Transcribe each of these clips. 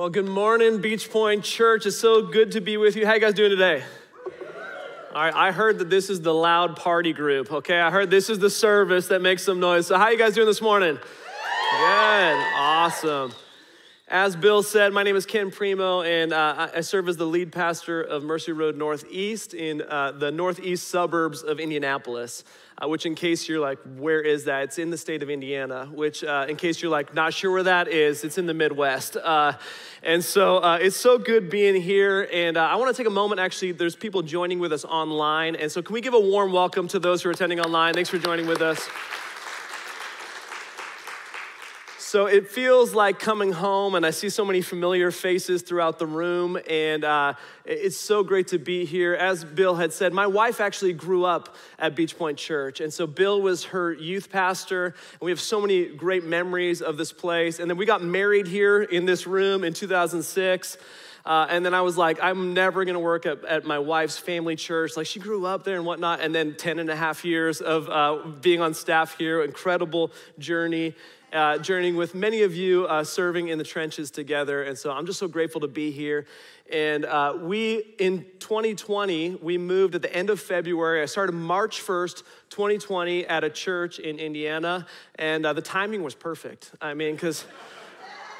Well, good morning, Beachpoint Church. It's so good to be with you. How you guys doing today? All right, I heard that this is the loud party group, okay? I heard this is the service that makes some noise. So, how you guys doing this morning? Good, awesome. As Bill said, my name is Ken Primeau, and uh, I serve as the lead pastor of Mercy Road Northeast in uh, the northeast suburbs of Indianapolis. Uh, which, in case you're like, where is that? It's in the state of Indiana, which, uh, in case you're like, not sure where that is, it's in the Midwest. Uh, and so uh, it's so good being here. And I want to take a moment, actually, there's people joining with us online. And so, can we give a warm welcome to those who are attending online? Thanks for joining with us. So it feels like coming home, and I see so many familiar faces throughout the room, and uh, it's so great to be here. As Bill had said, my wife actually grew up at Beachpoint Church, and so Bill was her youth pastor, and we have so many great memories of this place. And then we got married here in this room in 2006. Uh, and then I was like, I'm never gonna work at, at, my wife's family church. Like, she grew up there and whatnot. And then 10 and a half years of uh, being on staff here, incredible journey uh, journeying with many of you uh, serving in the trenches together. And so I'm just so grateful to be here. And uh, we, in 2020, we moved at the end of February. I started March 1st, 2020, at a church in Indiana. And uh, the timing was perfect. I mean, because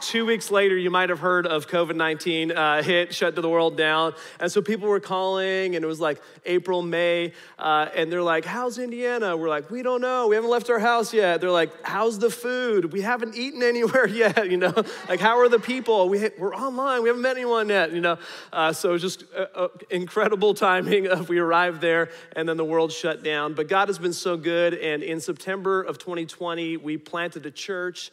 Two weeks later, you might have heard of COVID 19 uh, hit, shut the world down. And so people were calling, and it was like April, May, uh, and they're like, How's Indiana? We're like, We don't know. We haven't left our house yet. They're like, How's the food? We haven't eaten anywhere yet, you know? Like, how are the people? We, we're online. We haven't met anyone yet, you know? Uh, so just uh, uh, incredible timing of we arrived there, and then the world shut down. But God has been so good. And in September of 2020, we planted a church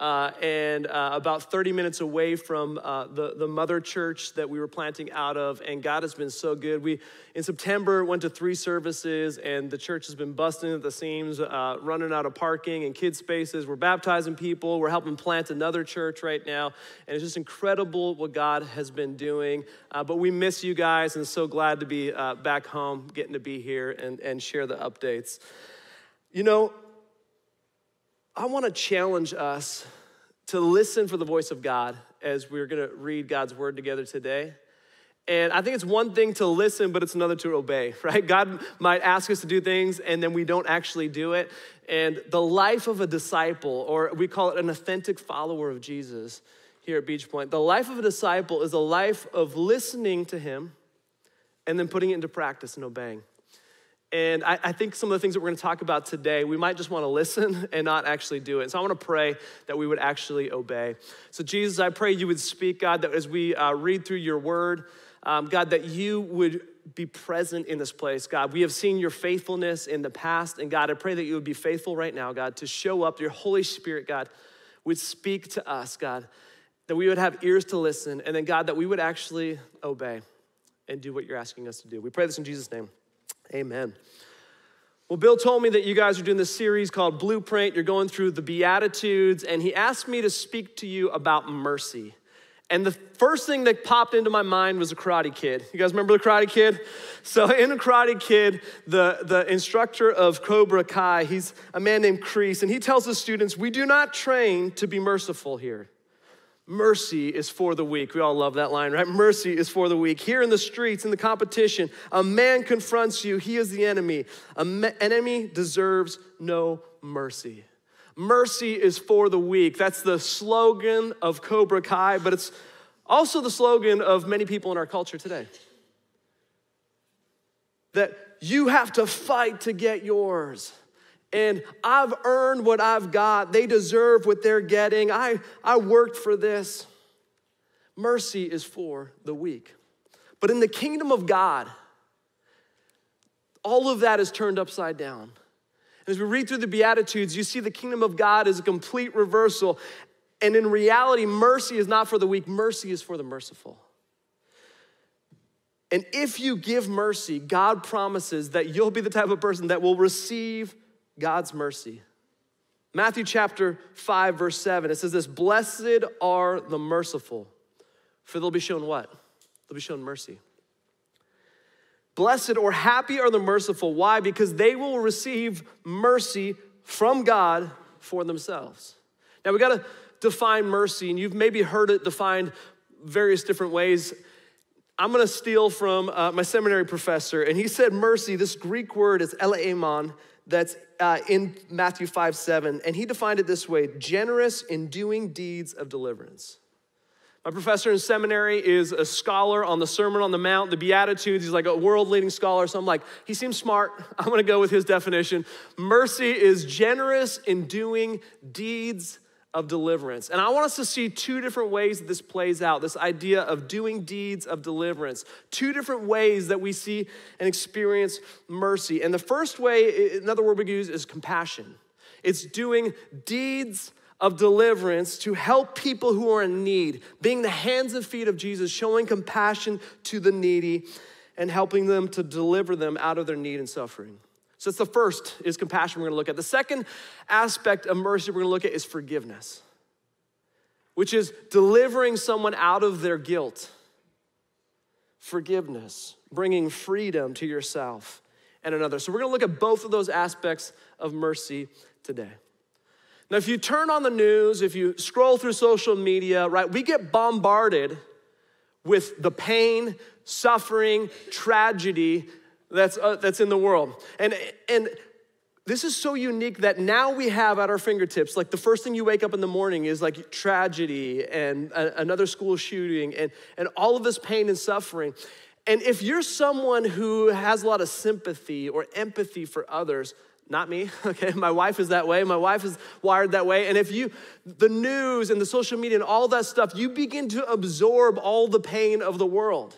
uh, and uh, about 30 minutes away from uh, the, the mother church that we were planting out of. And God has been so good. We, in September, went to three services, and the church has been busting at the seams, uh, running out of parking and kid spaces. We're baptizing people. We're helping plant another church right now. And it's just incredible what God has been doing. Uh, but we miss you guys, and so glad to be uh, back home, getting to be here and, and share the updates. You know, I want to challenge us to listen for the voice of God as we're going to read God's word together today. And I think it's one thing to listen, but it's another to obey, right? God might ask us to do things and then we don't actually do it. And the life of a disciple, or we call it an authentic follower of Jesus here at Beachpoint, the life of a disciple is a life of listening to Him and then putting it into practice and obeying. And I, I, think some of the things that we're going to talk about today, we might just want to listen and not actually do it. So I want to pray that we would actually obey. So, Jesus, I pray you would speak, God, that as we uh, read through your word, um, God, that you would be present in this place, God. We have seen your faithfulness in the past, and God, I pray that you would be faithful right now, God, to show up. Your Holy Spirit, God, would speak to us, God, that we would have ears to listen, and then, God, that we would actually obey and do what you're asking us to do. We pray this in Jesus' name. Amen. Well, Bill told me that you guys are doing this series called Blueprint. You're going through the Beatitudes, and he asked me to speak to you about mercy. And the first thing that popped into my mind was a Karate Kid. You guys remember the Karate Kid? So in a Karate Kid, the, the instructor of Cobra Kai, he's a man named Kreese, and he tells his students, we do not train to be merciful here. Mercy is for the weak. We all love that line, right? Mercy is for the weak. Here in the streets, in the competition, a man confronts you. He is the enemy. An enemy deserves no mercy. Mercy is for the weak. That's the slogan of Cobra Kai, but it's also the slogan of many people in our culture today. That you have to fight to get yours and I've earned what I've got. They deserve what they're getting. I, I worked for this. Mercy is for the weak. But in the kingdom of God, all of that is turned upside down. And as we read through the Beatitudes, you see the kingdom of God is a complete reversal. And in reality, mercy is not for the weak, mercy is for the merciful. And if you give mercy, God promises that you'll be the type of person that will receive God's mercy. Matthew chapter 5, verse 7, it says this Blessed are the merciful, for they'll be shown what? They'll be shown mercy. Blessed or happy are the merciful. Why? Because they will receive mercy from God for themselves. Now we gotta define mercy, and you've maybe heard it defined various different ways. I'm gonna steal from uh, my seminary professor, and he said mercy, this Greek word is eleemon, that's uh, in Matthew 5 7, and he defined it this way generous in doing deeds of deliverance. My professor in seminary is a scholar on the Sermon on the Mount, the Beatitudes. He's like a world leading scholar. So I'm like, he seems smart. I'm gonna go with his definition. Mercy is generous in doing deeds of deliverance. And I want us to see two different ways that this plays out this idea of doing deeds of deliverance. Two different ways that we see and experience mercy. And the first way, another word we use, is compassion. It's doing deeds of deliverance to help people who are in need, being the hands and feet of Jesus, showing compassion to the needy and helping them to deliver them out of their need and suffering. So that's the first is compassion we're gonna look at. The second aspect of mercy we're gonna look at is forgiveness, which is delivering someone out of their guilt. Forgiveness, bringing freedom to yourself and another. So we're gonna look at both of those aspects of mercy today. Now, if you turn on the news, if you scroll through social media, right, we get bombarded with the pain, suffering, tragedy that's, uh, that's in the world. And, and this is so unique that now we have at our fingertips, like the first thing you wake up in the morning is like tragedy and a, another school shooting and, and all of this pain and suffering. And if you're someone who has a lot of sympathy or empathy for others, not me, okay? My wife is that way. My wife is wired that way. And if you, the news and the social media and all that stuff, you begin to absorb all the pain of the world.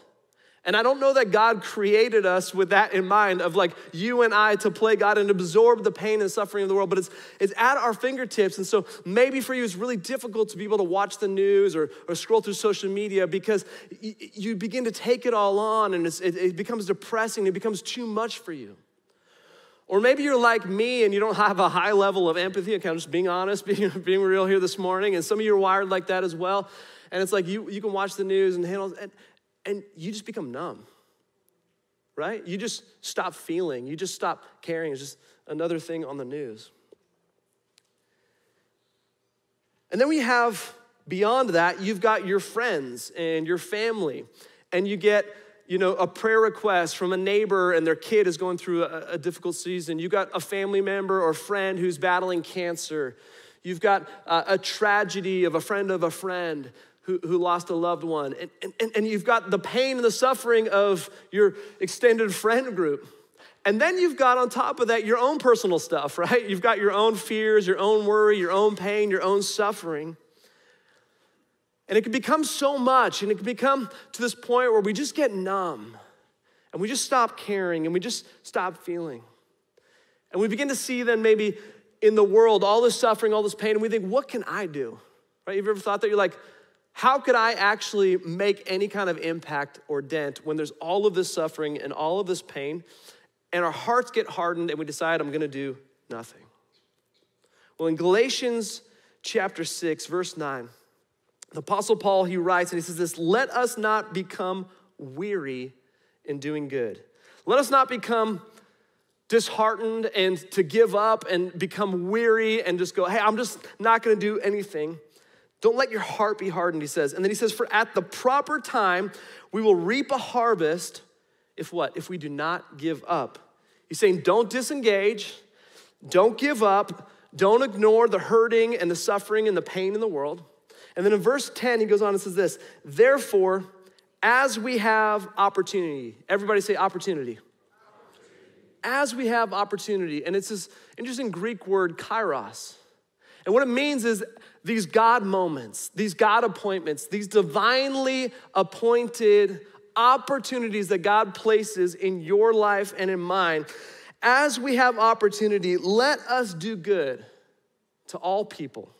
And I don't know that God created us with that in mind of like you and I to play God and absorb the pain and suffering of the world, but it's, it's at our fingertips. And so maybe for you, it's really difficult to be able to watch the news or, or scroll through social media because y- you begin to take it all on and it, it becomes depressing, it becomes too much for you. Or maybe you're like me and you don't have a high level of empathy. I'm just being honest, being, being real here this morning. And some of you are wired like that as well. And it's like you, you can watch the news and handle, and, and you just become numb, right? You just stop feeling. You just stop caring. It's just another thing on the news. And then we have, beyond that, you've got your friends and your family, and you get you know, a prayer request from a neighbor and their kid is going through a, a difficult season. You've got a family member or friend who's battling cancer. You've got a, a tragedy of a friend of a friend who, who lost a loved one. And, and, and you've got the pain and the suffering of your extended friend group. And then you've got on top of that your own personal stuff, right? You've got your own fears, your own worry, your own pain, your own suffering. And it can become so much, and it can become to this point where we just get numb and we just stop caring and we just stop feeling. And we begin to see then maybe in the world all this suffering, all this pain, and we think, what can I do? Right? You've ever thought that? You're like, how could I actually make any kind of impact or dent when there's all of this suffering and all of this pain, and our hearts get hardened and we decide, I'm gonna do nothing? Well, in Galatians chapter 6, verse 9, the Apostle Paul, he writes and he says this let us not become weary in doing good. Let us not become disheartened and to give up and become weary and just go, hey, I'm just not gonna do anything. Don't let your heart be hardened, he says. And then he says, for at the proper time, we will reap a harvest if what? If we do not give up. He's saying, don't disengage, don't give up, don't ignore the hurting and the suffering and the pain in the world. And then in verse 10, he goes on and says this Therefore, as we have opportunity, everybody say opportunity. As we have opportunity, and it's this interesting Greek word, kairos. And what it means is these God moments, these God appointments, these divinely appointed opportunities that God places in your life and in mine. As we have opportunity, let us do good to all people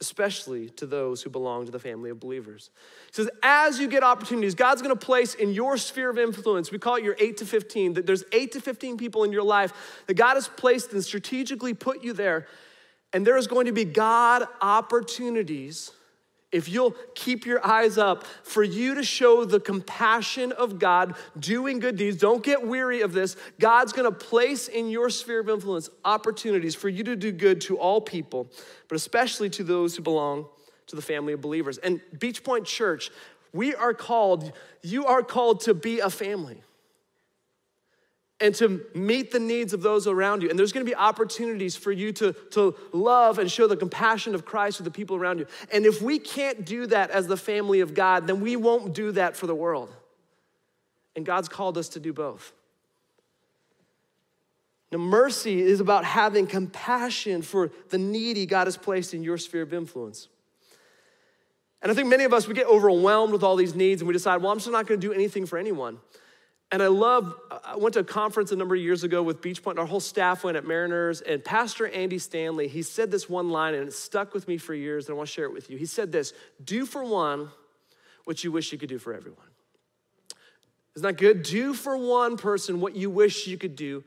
especially to those who belong to the family of believers. He says, as you get opportunities, God's gonna place in your sphere of influence, we call it your 8 to 15, that there's 8 to 15 people in your life that God has placed and strategically put you there. And there is going to be God opportunities if you'll keep your eyes up for you to show the compassion of God doing good deeds, don't get weary of this. God's gonna place in your sphere of influence opportunities for you to do good to all people, but especially to those who belong to the family of believers. And Beachpoint Church, we are called, you are called to be a family and to meet the needs of those around you. And there's gonna be opportunities for you to, to love and show the compassion of Christ to the people around you. And if we can't do that as the family of God, then we won't do that for the world. And God's called us to do both. Now, mercy is about having compassion for the needy God has placed in your sphere of influence. And I think many of us, we get overwhelmed with all these needs and we decide, well, I'm just not gonna do anything for anyone. And I love, I went to a conference a number of years ago with Beachpoint. Our whole staff went at Mariners, and Pastor Andy Stanley, he said this one line, and it stuck with me for years, and I want to share it with you. He said this Do for one what you wish you could do for everyone. Isn't that good? Do for one person what you wish you could do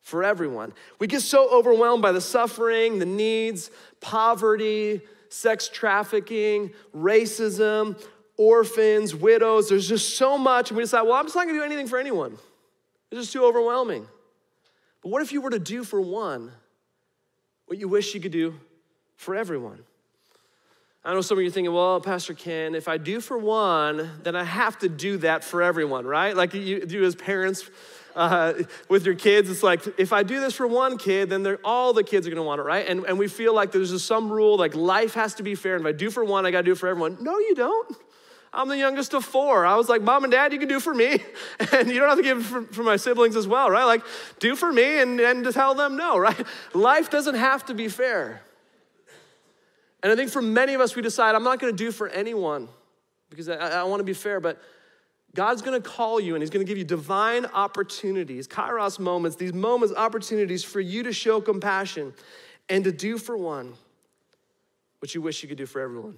for everyone. We get so overwhelmed by the suffering, the needs, poverty, sex trafficking, racism, orphans, widows. There's just so much. And we decide, well, I'm just not going to do anything for anyone. It's just too overwhelming. But what if you were to do for one what you wish you could do for everyone? I know some of you are thinking, well, Pastor Ken, if I do for one, then I have to do that for everyone, right? Like you do as parents uh, with your kids. It's like, if I do this for one kid, then all the kids are gonna want it, right? And, and we feel like there's just some rule, like life has to be fair. And if I do for one, I gotta do it for everyone. No, you don't. I'm the youngest of four. I was like, Mom and Dad, you can do for me. And you don't have to give for, for my siblings as well, right? Like, do for me and, and to tell them no, right? Life doesn't have to be fair. And I think for many of us, we decide, I'm not gonna do for anyone because I, I wanna be fair, but God's gonna call you and He's gonna give you divine opportunities, kairos moments, these moments, opportunities for you to show compassion and to do for one what you wish you could do for everyone.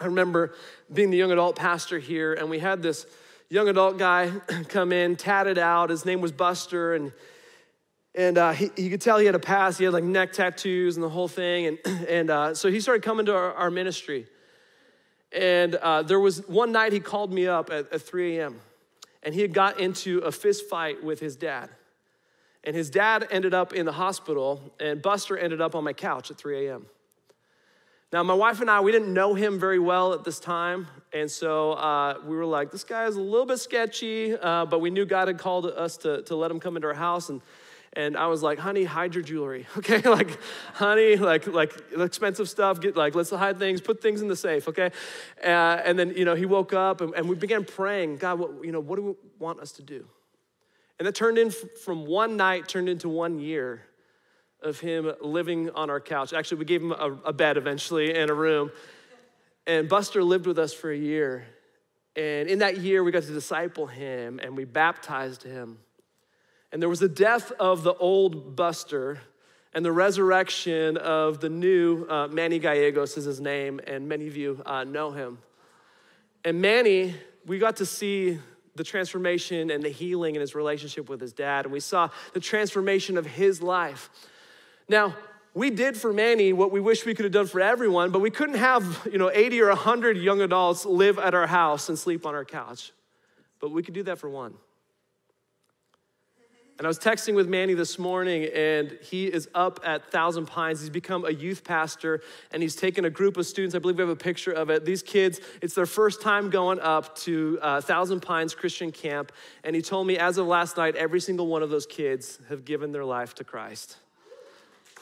I remember being the young adult pastor here, and we had this young adult guy come in, tatted out. His name was Buster, and and uh, he, he could tell he had a past. He had like neck tattoos and the whole thing. And, and uh, so he started coming to our, our ministry. And uh, there was one night he called me up at, at 3 a.m. and he had got into a fist fight with his dad. And his dad ended up in the hospital, and Buster ended up on my couch at 3 a.m. Now, my wife and I, we didn't know him very well at this time. And so uh, we were like, this guy is a little bit sketchy, uh, but we knew God had called us to, to let him come into our house. And, and I was like, honey, hide your jewelry, okay? like, honey, like, like expensive stuff, get like, let's hide things, put things in the safe, okay? Uh, and then, you know, he woke up and, and we began praying, God, what, you know, what do we want us to do? And that turned in from one night, turned into one year of him living on our couch. Actually, we gave him a, a bed eventually and a room. And Buster lived with us for a year. And in that year, we got to disciple him and we baptized him. And there was the death of the old Buster and the resurrection of the new uh, Manny Gallegos is his name, and many of you uh, know him. And Manny, we got to see the transformation and the healing in his relationship with his dad, and we saw the transformation of his life. Now, we did for Manny what we wish we could have done for everyone, but we couldn't have, you know, 80 or 100 young adults live at our house and sleep on our couch. But we could do that for one. And I was texting with Manny this morning, and he is up at Thousand Pines. He's become a youth pastor, and he's taken a group of students. I believe we have a picture of it. These kids, it's their first time going up to uh, Thousand Pines Christian Camp. And he told me, as of last night, every single one of those kids have given their life to Christ.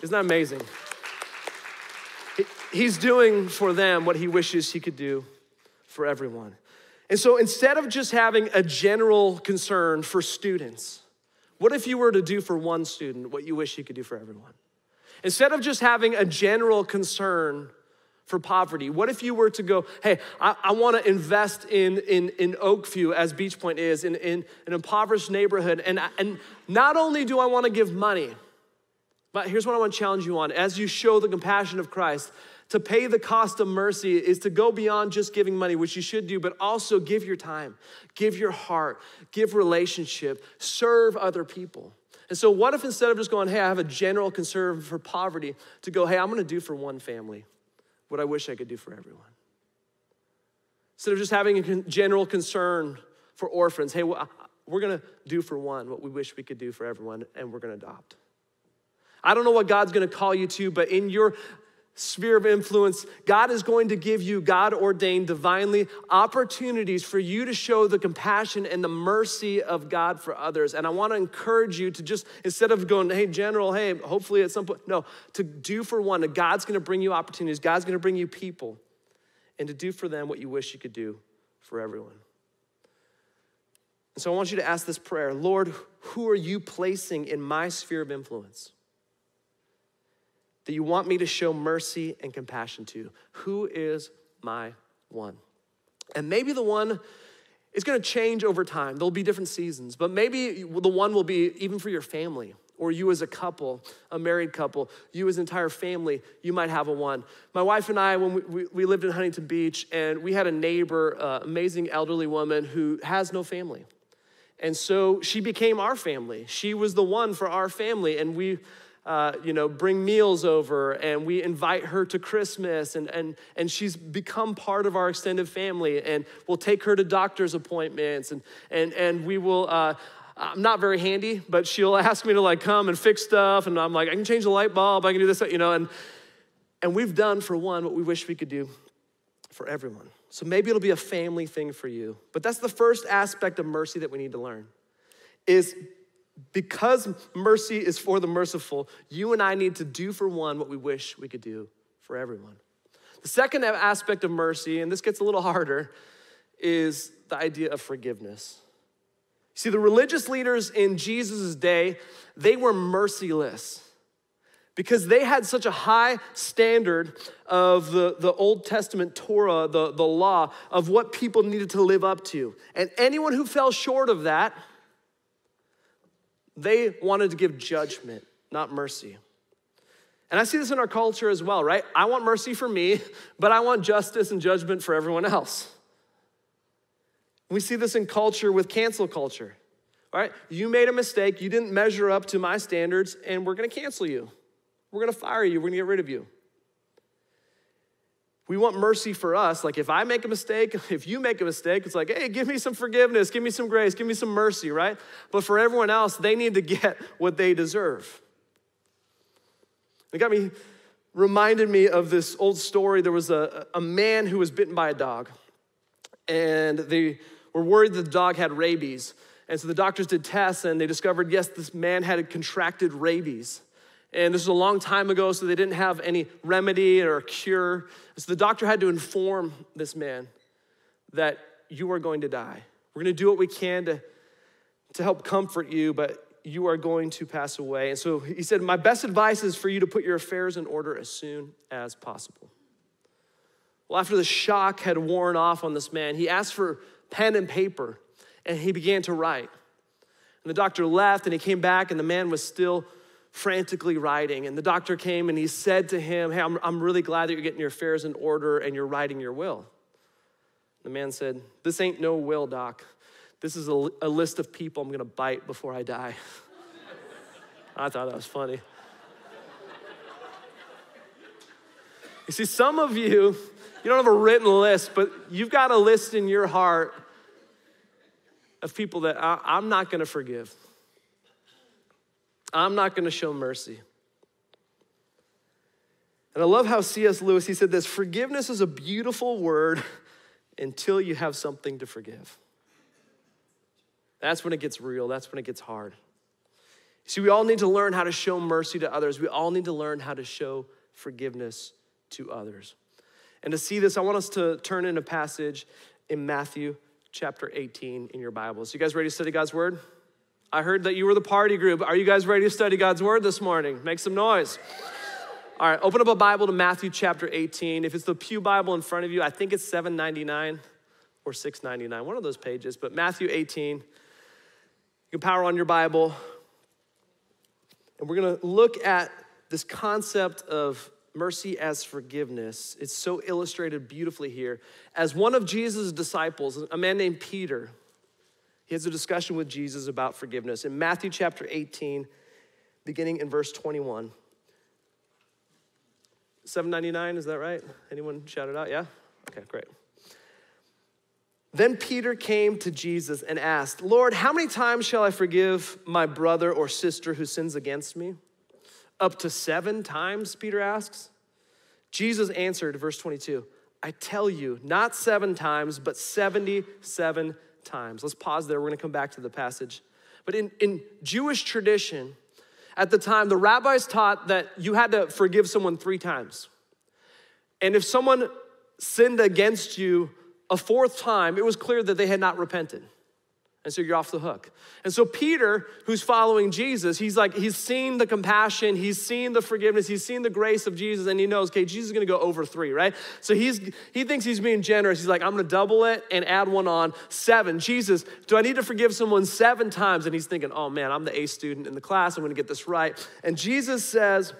Isn't that amazing? He's doing for them what he wishes he could do for everyone. And so instead of just having a general concern for students, what if you were to do for one student what you wish you could do for everyone? Instead of just having a general concern for poverty, what if you were to go, hey, I, I wanna invest in, in, in Oakview, as Beachpoint is, in, in an impoverished neighborhood, and, and not only do I wanna give money, but here's what I want to challenge you on as you show the compassion of Christ. To pay the cost of mercy is to go beyond just giving money, which you should do, but also give your time, give your heart, give relationship, serve other people. And so, what if instead of just going, hey, I have a general concern for poverty, to go, hey, I'm gonna do for one family what I wish I could do for everyone? Instead of just having a general concern for orphans, hey, we're gonna do for one what we wish we could do for everyone, and we're gonna adopt. I don't know what God's gonna call you to, but in your sphere of influence, God is going to give you God ordained, divinely opportunities for you to show the compassion and the mercy of God for others. And I want to encourage you to just, instead of going, hey, general, hey, hopefully at some point, no, to do for one, God's going to bring you opportunities, God's going to bring you people, and to do for them what you wish you could do for everyone. And so I want you to ask this prayer Lord, who are you placing in my sphere of influence? That you want me to show mercy and compassion to? Who is my one? And maybe the one is going to change over time. There'll be different seasons, but maybe the one will be even for your family or you as a couple, a married couple, you as an entire family, you might have a one. My wife and I, when we, we, we lived in Huntington Beach, and we had a neighbor, uh, amazing elderly woman who has no family. And so she became our family. She was the one for our family, and we uh, you know, bring meals over and we invite her to Christmas and, and, and she's become part of our extended family and we'll take her to doctor's appointments and, and, and we will, uh, I'm not very handy, but she'll ask me to like come and fix stuff and I'm like, I can change the light bulb, I can do this, you know, and, and we've done for one what we wish we could do for everyone. So maybe it'll be a family thing for you. But that's the first aspect of mercy that we need to learn is because mercy is for the merciful, you and I need to do for one what we wish we could do for everyone. The second aspect of mercy, and this gets a little harder, is the idea of forgiveness. See, the religious leaders in Jesus' day, they were merciless because they had such a high standard of the, the Old Testament Torah, the, the law, of what people needed to live up to. And anyone who fell short of that, they wanted to give judgment, not mercy. And I see this in our culture as well, right? I want mercy for me, but I want justice and judgment for everyone else. We see this in culture with cancel culture, right? You made a mistake, you didn't measure up to my standards, and we're gonna cancel you. We're gonna fire you, we're gonna get rid of you. We want mercy for us. Like if I make a mistake, if you make a mistake, it's like, hey, give me some forgiveness, give me some grace, give me some mercy, right? But for everyone else, they need to get what they deserve. It got me, reminded me of this old story. There was a, a man who was bitten by a dog, and they were worried that the dog had rabies. And so the doctors did tests and they discovered, yes, this man had contracted rabies. And this was a long time ago, so they didn't have any remedy or cure. So the doctor had to inform this man that you are going to die. We're going to do what we can to, to help comfort you, but you are going to pass away. And so he said, My best advice is for you to put your affairs in order as soon as possible. Well, after the shock had worn off on this man, he asked for pen and paper and he began to write. And the doctor left and he came back, and the man was still frantically writing. And the doctor came and he said to him, Hey, I'm, I'm really glad that you're getting your affairs in order and you're writing your will. The man said, This ain't no will, doc. This is a, a list of people I'm gonna bite before I die. I thought that was funny. You see, some of you, you don't have a written list, but you've got a list in your heart of people that I, I'm not gonna forgive. I'm not going to show mercy. And I love how C.S. Lewis, he said this forgiveness is a beautiful word until you have something to forgive. That's when it gets real, that's when it gets hard. See, we all need to learn how to show mercy to others. We all need to learn how to show forgiveness to others. And to see this, I want us to turn in a passage in Matthew chapter 18 in your Bibles. You guys ready to study God's word? I heard that you were the party group. Are you guys ready to study God's word this morning? Make some noise. All right, open up a Bible to Matthew chapter 18. If it's the Pew Bible in front of you, I think it's 799 or 699, one of those pages, but Matthew 18. You can power on your Bible. And we're going to look at this concept of mercy as forgiveness. It's so illustrated beautifully here. As one of Jesus' disciples, a man named Peter, he has a discussion with Jesus about forgiveness. In Matthew chapter 18, beginning in verse 21. 799, is that right? Anyone shout it out? Yeah? Okay, great. Then Peter came to Jesus and asked, Lord, how many times shall I forgive my brother or sister who sins against me? Up to seven times, Peter asks. Jesus answered, verse 22, I tell you, not seven times, but 77 times. Let's pause there. We're going to come back to the passage. But in, in Jewish tradition, at the time, the rabbis taught that you had to forgive someone three times. And if someone sinned against you a fourth time, it was clear that they had not repented. And so you're off the hook. And so Peter, who's following Jesus, he's like, he's seen the compassion, he's seen the forgiveness, he's seen the grace of Jesus, and he knows, okay, Jesus is gonna go over three, right? So he's he thinks he's being generous. He's like, I'm gonna double it and add one on. Seven. Jesus, do I need to forgive someone seven times? And he's thinking, oh man, I'm the A student in the class, I'm gonna get this right. And Jesus says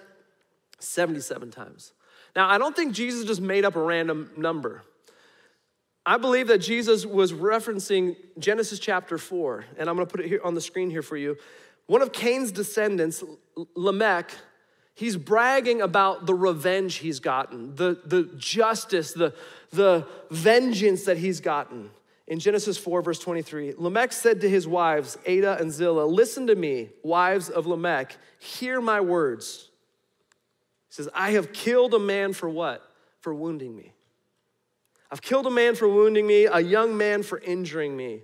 77 times. Now, I don't think Jesus just made up a random number. I believe that Jesus was referencing Genesis chapter 4, and I'm gonna put it here on the screen here for you. One of Cain's descendants, Lamech, he's bragging about the revenge he's gotten, the, the justice, the, the vengeance that he's gotten. In Genesis 4, verse 23, Lamech said to his wives, Ada and Zillah, Listen to me, wives of Lamech, hear my words. He says, I have killed a man for what? For wounding me. I've killed a man for wounding me, a young man for injuring me.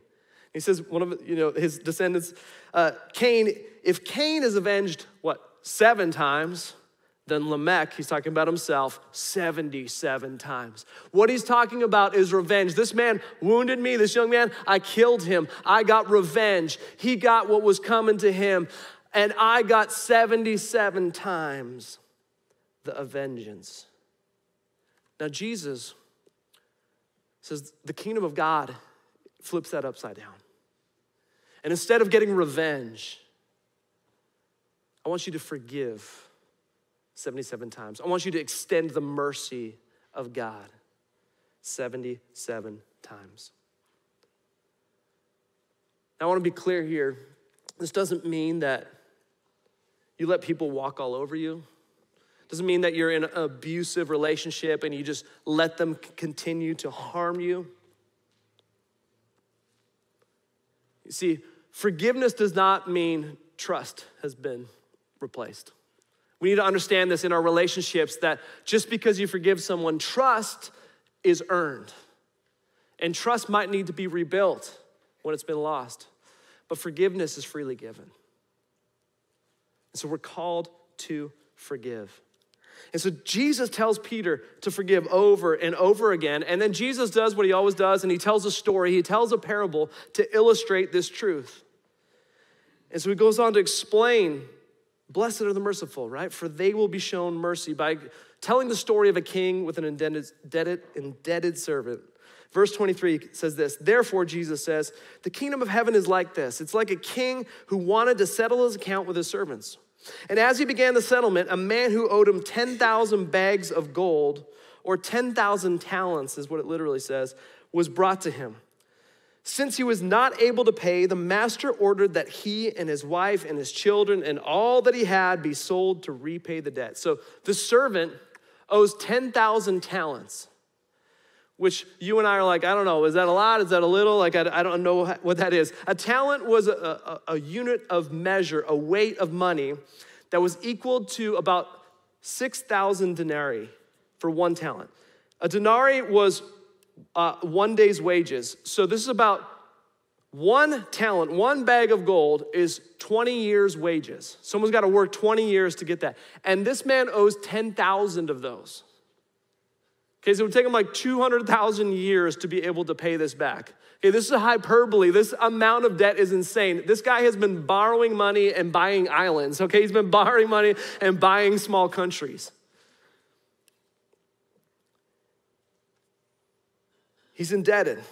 He says, one of you know his descendants, uh, Cain. If Cain is avenged, what seven times, then Lamech, he's talking about himself, 77 times. What he's talking about is revenge. This man wounded me, this young man, I killed him. I got revenge. He got what was coming to him, and I got 77 times the vengeance. Now, Jesus says the kingdom of God flips that upside down. And instead of getting revenge, I want you to forgive 77 times. I want you to extend the mercy of God 77 times. Now, I want to be clear here. This doesn't mean that you let people walk all over you. Doesn't mean that you're in an abusive relationship and you just let them continue to harm you. You see, forgiveness does not mean trust has been replaced. We need to understand this in our relationships that just because you forgive someone, trust is earned. And trust might need to be rebuilt when it's been lost. But forgiveness is freely given. And so we're called to forgive. And so Jesus tells Peter to forgive over and over again. And then Jesus does what he always does, and he tells a story, he tells a parable to illustrate this truth. And so he goes on to explain Blessed are the merciful, right? For they will be shown mercy by telling the story of a king with an indebted, indebted servant. Verse 23 says this Therefore, Jesus says, the kingdom of heaven is like this. It's like a king who wanted to settle his account with his servants. And as he began the settlement, a man who owed him 10,000 bags of gold, or 10,000 talents, is what it literally says, was brought to him. Since he was not able to pay, the master ordered that he and his wife and his children and all that he had be sold to repay the debt. So the servant owes 10,000 talents which you and I are like, I don't know, is that a lot? Is that a little? Like, I, I don't know what that is. A talent was a, a, a unit of measure, a weight of money that was equal to about 6,000 denarii for one talent. A denarii was uh, one day's wages. So this is about one talent, one bag of gold is 20 years' wages. Someone's got to work 20 years to get that. And this man owes 10,000 of those. Okay, so it would take him like 200,000 years to be able to pay this back. Okay, this is a hyperbole. This amount of debt is insane. This guy has been borrowing money and buying islands. Okay, he's been borrowing money and buying small countries. He's indebted.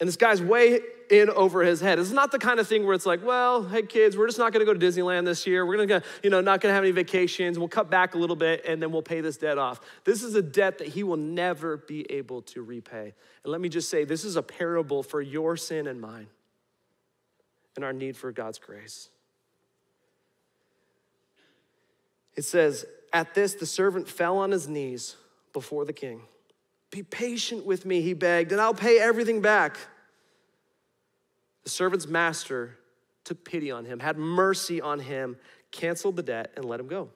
And this guy's way in over his head. It's not the kind of thing where it's like, well, hey kids, we're just not gonna go to Disneyland this year. We're gonna, you know, not gonna have any vacations. We'll cut back a little bit and then we'll pay this debt off. This is a debt that he will never be able to repay. And let me just say, this is a parable for your sin and mine and our need for God's grace. It says, At this, the servant fell on his knees before the king. Be patient with me, he begged, and I'll pay everything back. The servant's master took pity on him, had mercy on him, canceled the debt, and let him go.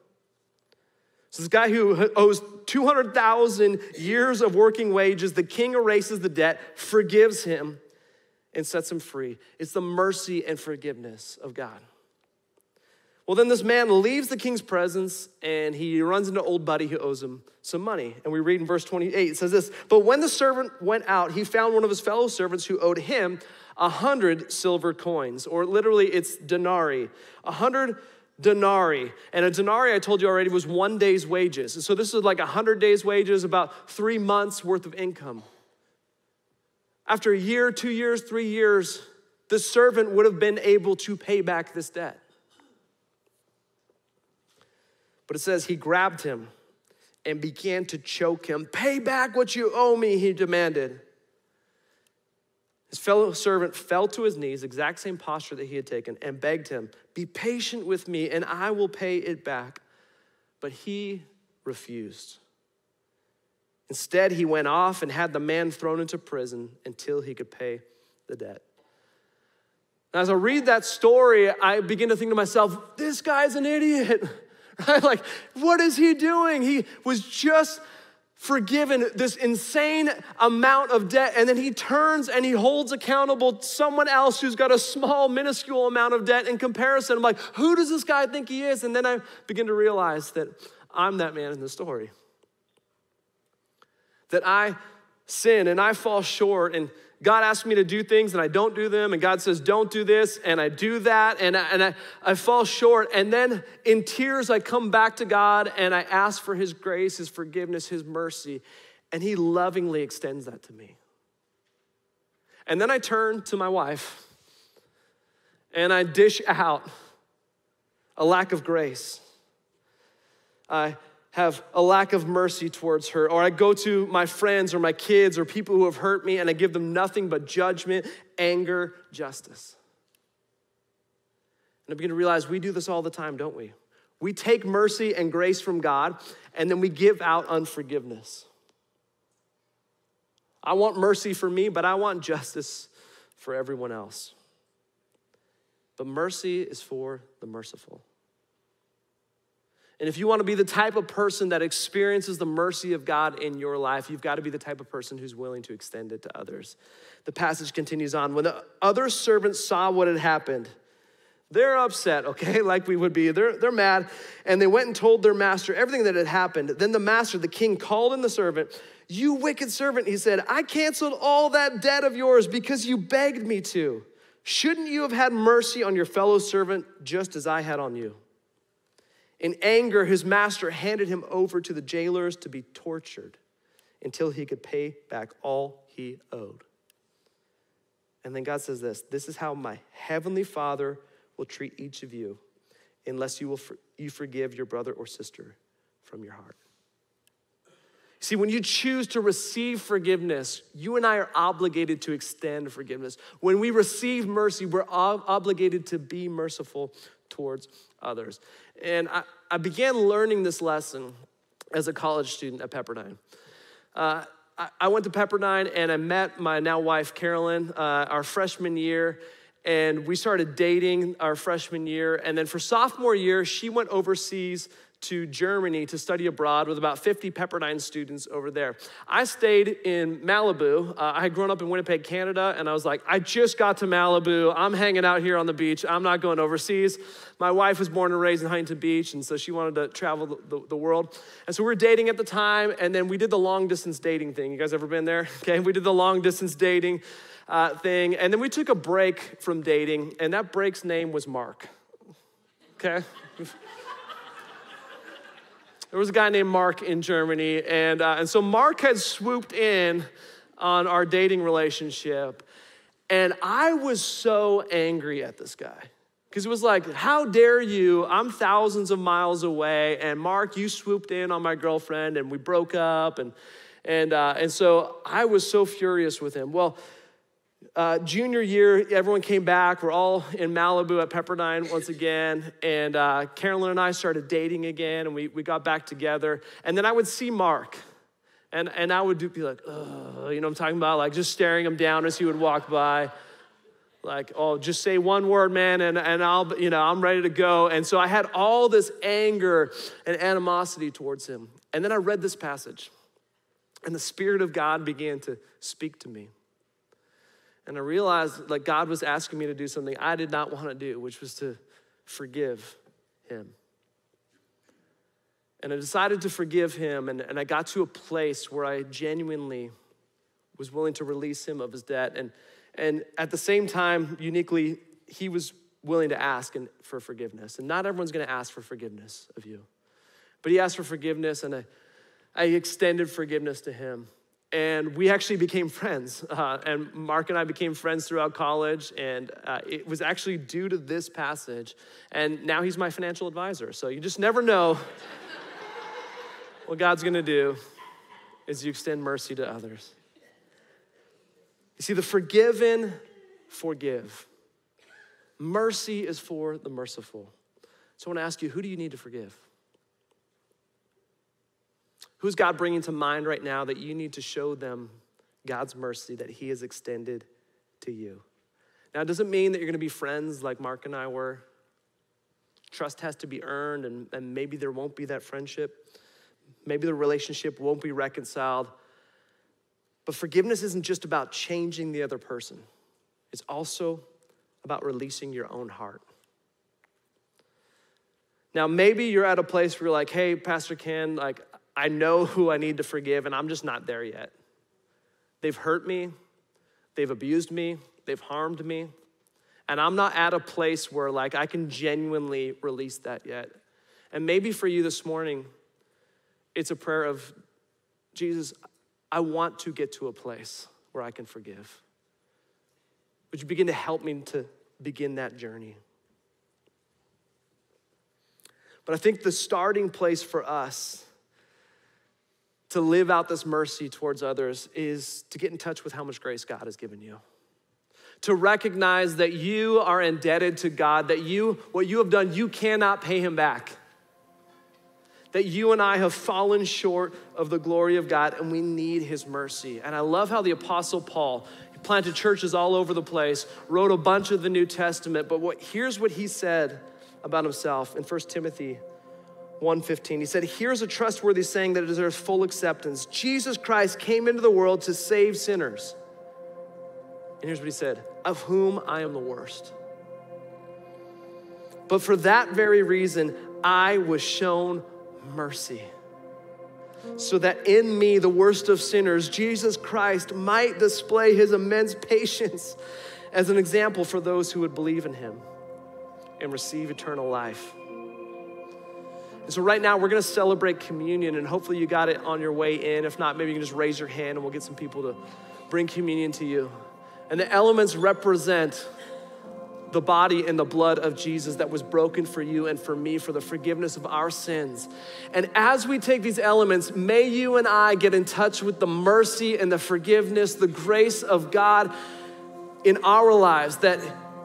So, this guy who owes 200,000 years of working wages, the king erases the debt, forgives him, and sets him free. It's the mercy and forgiveness of God. Well, then this man leaves the king's presence and he runs into old buddy who owes him some money. And we read in verse 28, it says this But when the servant went out, he found one of his fellow servants who owed him a hundred silver coins, or literally it's denarii. A hundred denarii. And a denarii, I told you already, was one day's wages. And so this is like a hundred days' wages, about three months worth of income. After a year, two years, three years, the servant would have been able to pay back this debt. But it says he grabbed him and began to choke him. Pay back what you owe me, he demanded. His fellow servant fell to his knees, exact same posture that he had taken, and begged him, Be patient with me, and I will pay it back. But he refused. Instead, he went off and had the man thrown into prison until he could pay the debt. As I read that story, I begin to think to myself, this guy's an idiot. right? Like, what is he doing? He was just forgiven this insane amount of debt, and then he turns and he holds accountable someone else who's got a small, minuscule amount of debt in comparison. I'm like, who does this guy think he is? And then I begin to realize that I'm that man in the story. That I sin and I fall short, and God asks me to do things and I don't do them, and God says, don't do this, and I do that, and I, and I, I fall short. And then in tears, I come back to God and I ask for His grace, His forgiveness, His mercy, and He lovingly extends that to me. And then I turn to my wife and I dish out a lack of grace. I have a lack of mercy towards her. Or I go to my friends or my kids or people who have hurt me and I give them nothing but judgment, anger, justice. And I begin to realize we do this all the time, don't we? We take mercy and grace from God and then we give out unforgiveness. I want mercy for me, but I want justice for everyone else. But mercy is for the merciful. And if you want to be the type of person that experiences the mercy of God in your life, you've got to be the type of person who's willing to extend it to others. The passage continues on. When the other servants saw what had happened, they're upset, okay, like we would be. They're, they're mad. And they went and told their master everything that had happened. Then the master, the king, called in the servant. You wicked servant, he said, I canceled all that debt of yours because you begged me to. Shouldn't you have had mercy on your fellow servant just as I had on you? In anger, his master handed him over to the jailers to be tortured until he could pay back all he owed. And then God says this This is how my heavenly Father will treat each of you unless you, will for, you forgive your brother or sister from your heart. See, when you choose to receive forgiveness, you and I are obligated to extend forgiveness. When we receive mercy, we're ob- obligated to be merciful towards others. And I, I began learning this lesson as a college student at Pepperdine. Uh, I, went to Pepperdine and I met my now wife, Carolyn, uh, our freshman year. And we started dating our freshman year. And then for sophomore year, she went overseas to Germany to study abroad with about 50 Pepperdine students over there. I stayed in Malibu. Uh, I had grown up in Winnipeg, Canada, and I was like, I just got to Malibu. I'm hanging out here on the beach. I'm not going overseas. My wife was born and raised in Huntington Beach, and so she wanted to travel the, the, the world. And so we were dating at the time, and then we did the long distance dating thing. You guys ever been there? Okay, we did the long distance dating uh, thing, and then we took a break from dating, and that break's name was Mark. Okay? There was a guy named Mark in Germany, and, uh, and so Mark had swooped in on our dating relationship, and I was so angry at this guy. Because it was like, how dare you? I'm thousands of miles away, and Mark, you swooped in on my girlfriend, and we broke up, and and uh, and so I was so furious with him. Well, uh, junior year, everyone came back. We're all in Malibu at Pepperdine once again. And uh, Carolyn and I started dating again, and we, we got back together. And then I would see Mark, and, and I would be like, you know I'm talking about? Like just staring him down as he would walk by. like, oh, just say one word, man, and, and I'll, you know, I'm ready to go. And so I had all this anger and animosity towards him. And then I read this passage, and the Spirit of God began to speak to me. And I realized like God was asking me to do something I did not want to do, which was to forgive him. And I decided to forgive him, and, and I got to a place where I genuinely was willing to release him of his debt. And, and at the same time, uniquely, he was willing to ask for forgiveness. And not everyone's gonna ask for forgiveness of you. But he asked for forgiveness, and I, I extended forgiveness to him and we actually became friends. Uh, and Mark and I became friends throughout college, and uh, it was actually due to this passage. And now he's my financial advisor. So you just never know what God's gonna do as you extend mercy to others. You see, the forgiven forgive. Mercy is for the merciful. So I wanna ask you who do you need to forgive? Who's God bringing to mind right now that you need to show them God's mercy that He has extended to you? Now, it doesn't mean that you're gonna be friends like Mark and I were. Trust has to be earned, and, and maybe there won't be that friendship. Maybe the relationship won't be reconciled. But forgiveness isn't just about changing the other person, it's also about releasing your own heart. Now, maybe you're at a place where you're like, hey, Pastor Ken, like, I know who I need to forgive, and I'm just not there yet. They've hurt me, they've abused me, they've harmed me, and I'm not at a place where like I can genuinely release that yet. And maybe for you this morning, it's a prayer of Jesus, I want to get to a place where I can forgive. Would you begin to help me to begin that journey? But I think the starting place for us to live out this mercy towards others is to get in touch with how much grace God has given you. To recognize that you are indebted to God, that you, what you have done, you cannot pay Him back. That you and I have fallen short of the glory of God and we need His mercy. And I love how the Apostle Paul, planted churches all over the place, wrote a bunch of the New Testament, but what, here's what he said about himself in 1 Timothy 1:15. He said, "Here's a trustworthy saying that deserves full acceptance. Jesus Christ came into the world to save sinners." And here's what he said, "Of whom I am the worst." But for that very reason, I was shown mercy. So that in me, the worst of sinners, Jesus Christ might display his immense patience as an example for those who would believe in him and receive eternal life. And so, right now, we're going to celebrate communion, and hopefully, you got it on your way in. If not, maybe you can just raise your hand and we'll get some people to bring communion to you. And the elements represent the body and the blood of Jesus that was broken for you and for me for the forgiveness of our sins. And as we take these elements, may you and I get in touch with the mercy and the forgiveness, the grace of God in our lives that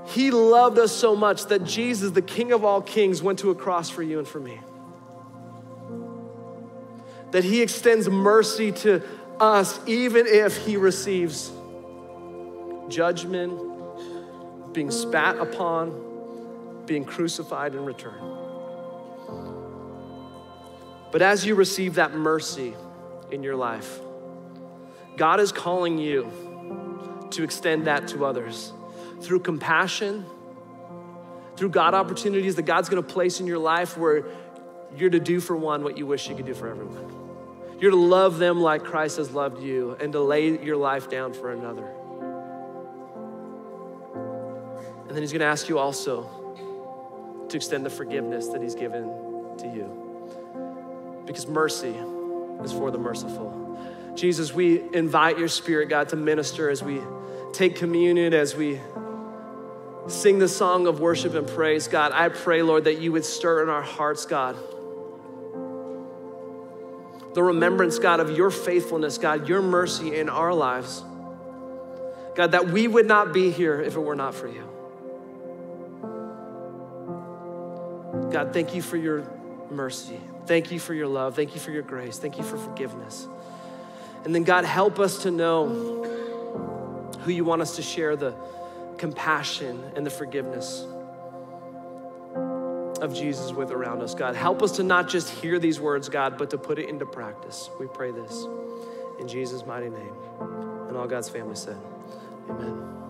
He loved us so much that Jesus, the King of all kings, went to a cross for you and for me that He extends mercy to us even if He receives judgment, being spat upon, being crucified in return. But as you receive that mercy in your life, God is calling you to extend that to others through compassion, through God opportunities that God's gonna place in your life where you're to do for one what you wish you could do for everyone. You're to love them like Christ has loved you and to lay your life down for another. And then he's going to ask you also to extend the forgiveness that he's given to you. Because mercy is for the merciful. Jesus, we invite your spirit, God, to minister as we take communion, as we sing the song of worship and praise. God, I pray, Lord, that you would stir in our hearts, God the remembrance, God, of your faithfulness, God, your mercy in our lives. God, that we would not be here if it were not for you. God, thank you for your mercy. Thank you for your love. Thank you for your grace. Thank you for forgiveness. And then, God, help us to know who you want us to share the, compassion and the forgiveness of Jesus with around us, God. Help us to not just hear these words, God, but to put it into practice. We pray this in Jesus' mighty name. And all God's family said, Amen.